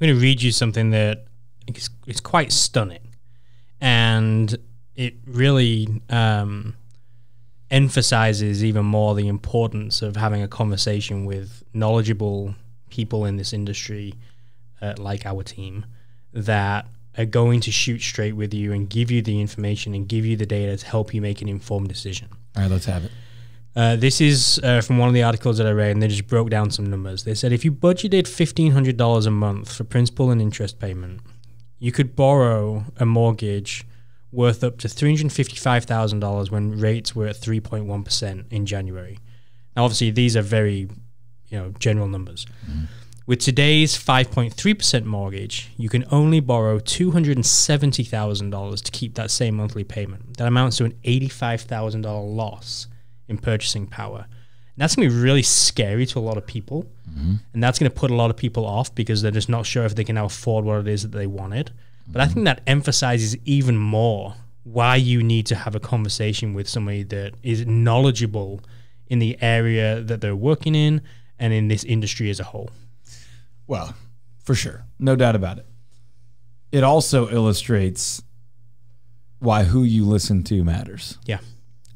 I'm going to read you something that is, is quite stunning, and it really um, emphasizes even more the importance of having a conversation with knowledgeable people in this industry, uh, like our team, that are going to shoot straight with you and give you the information and give you the data to help you make an informed decision. All right, let's have it. Uh, this is uh, from one of the articles that I read, and they just broke down some numbers. They said if you budgeted $1,500 a month for principal and interest payment, you could borrow a mortgage worth up to $355,000 when rates were at 3.1% in January. Now, obviously, these are very you know general numbers. Mm-hmm. With today's 5.3% mortgage, you can only borrow $270,000 to keep that same monthly payment. That amounts to an $85,000 loss in purchasing power. And that's going to be really scary to a lot of people. Mm-hmm. And that's going to put a lot of people off because they're just not sure if they can now afford what it is that they wanted. But I think that emphasizes even more why you need to have a conversation with somebody that is knowledgeable in the area that they're working in and in this industry as a whole. Well, for sure. No doubt about it. It also illustrates why who you listen to matters. Yeah.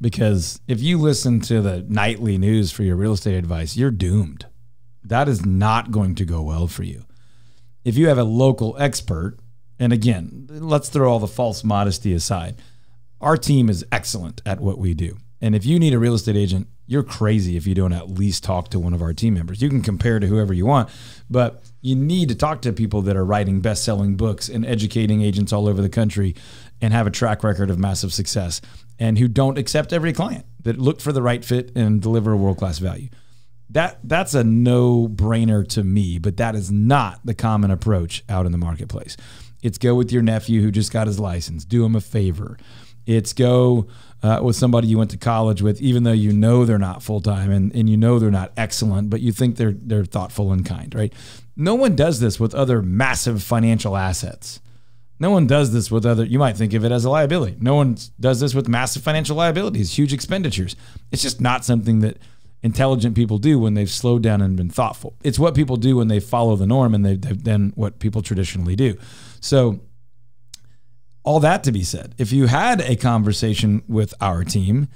Because if you listen to the nightly news for your real estate advice, you're doomed. That is not going to go well for you. If you have a local expert, and again, let's throw all the false modesty aside, our team is excellent at what we do. And if you need a real estate agent, you're crazy if you don't at least talk to one of our team members. You can compare to whoever you want, but you need to talk to people that are writing best selling books and educating agents all over the country and have a track record of massive success and who don't accept every client that look for the right fit and deliver a world class value. That that's a no brainer to me, but that is not the common approach out in the marketplace. It's go with your nephew who just got his license, do him a favor. It's go uh, with somebody you went to college with, even though you know they're not full time and, and you know they're not excellent, but you think they're they're thoughtful and kind, right? No one does this with other massive financial assets. No one does this with other, you might think of it as a liability. No one does this with massive financial liabilities, huge expenditures. It's just not something that intelligent people do when they've slowed down and been thoughtful. It's what people do when they follow the norm and they've, they've then what people traditionally do. So, all that to be said, if you had a conversation with our team,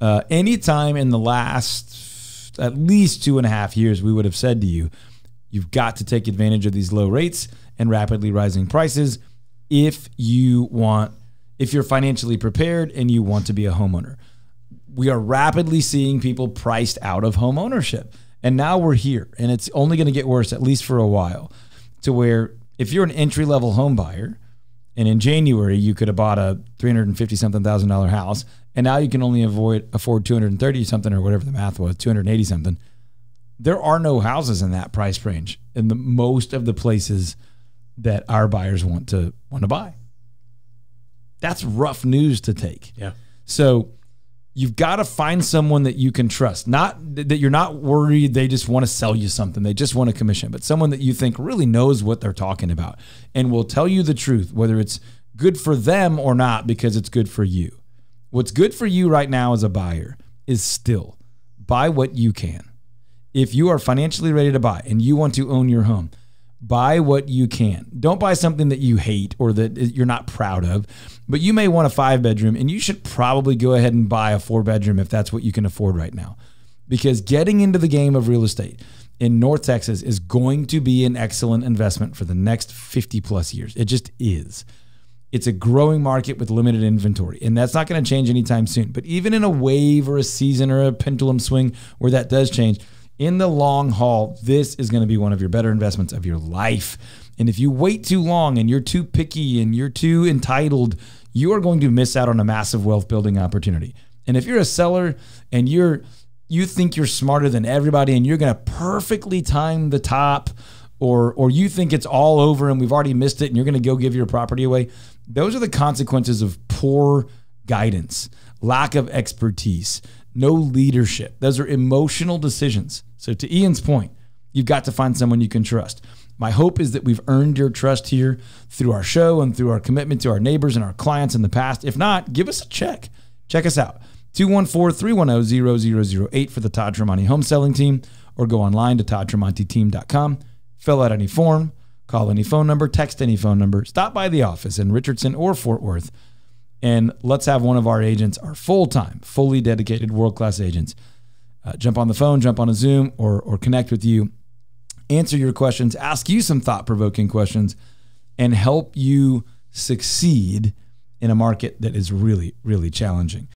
uh, anytime in the last at least two and a half years, we would have said to you, you've got to take advantage of these low rates and rapidly rising prices if you want, if you're financially prepared and you want to be a homeowner. We are rapidly seeing people priced out of home ownership. And now we're here, and it's only going to get worse, at least for a while, to where if you're an entry level home buyer, and in January you could have bought a 350 something thousand dollar house, and now you can only avoid afford 230 something or whatever the math was, 280 something. There are no houses in that price range in the most of the places that our buyers want to want to buy. That's rough news to take. Yeah. So you've got to find someone that you can trust. Not that you're not worried they just want to sell you something. They just want a commission, but someone that you think really knows what they're talking about and will tell you the truth whether it's good for them or not because it's good for you. What's good for you right now as a buyer is still buy what you can. If you are financially ready to buy and you want to own your home, buy what you can. Don't buy something that you hate or that you're not proud of. But you may want a five bedroom, and you should probably go ahead and buy a four bedroom if that's what you can afford right now. Because getting into the game of real estate in North Texas is going to be an excellent investment for the next 50 plus years. It just is. It's a growing market with limited inventory, and that's not going to change anytime soon. But even in a wave or a season or a pendulum swing where that does change, in the long haul, this is going to be one of your better investments of your life. And if you wait too long and you're too picky and you're too entitled, you are going to miss out on a massive wealth building opportunity. And if you're a seller and you're you think you're smarter than everybody and you're going to perfectly time the top or or you think it's all over and we've already missed it and you're going to go give your property away, those are the consequences of poor guidance, lack of expertise, no leadership. Those are emotional decisions. So, to Ian's point, you've got to find someone you can trust. My hope is that we've earned your trust here through our show and through our commitment to our neighbors and our clients in the past. If not, give us a check. Check us out 214 310 0008 for the Todd Tramonte home selling team, or go online to toddtramonteteam.com. Fill out any form, Call any phone number, text any phone number, stop by the office in Richardson or Fort Worth, and let's have one of our agents, our full time, fully dedicated, world class agents, uh, jump on the phone, jump on a Zoom, or, or connect with you, answer your questions, ask you some thought provoking questions, and help you succeed in a market that is really, really challenging.